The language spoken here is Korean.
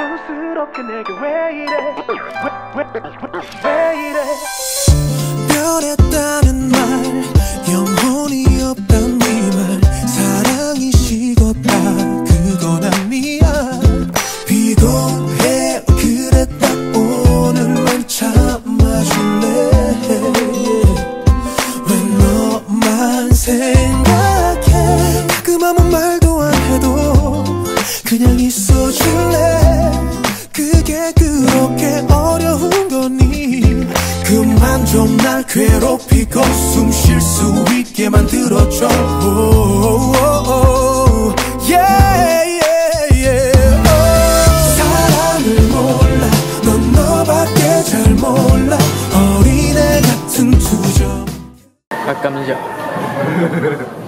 갑작스럽게 내게 왜 이래? 왜, 왜, 왜, 왜 이래? 변했다는 말 영혼이 없단 네말 사랑이 식었다. 그건 아니야. 그래 딱 오늘만 참아줄래? 왜 너만 생각해? 가끔 아무 말도 안 해도 그냥 있어줄래 그만 좀 날 괴롭히고 숨 쉴 수 있게 만들어줘. 깎아면서